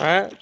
Alright?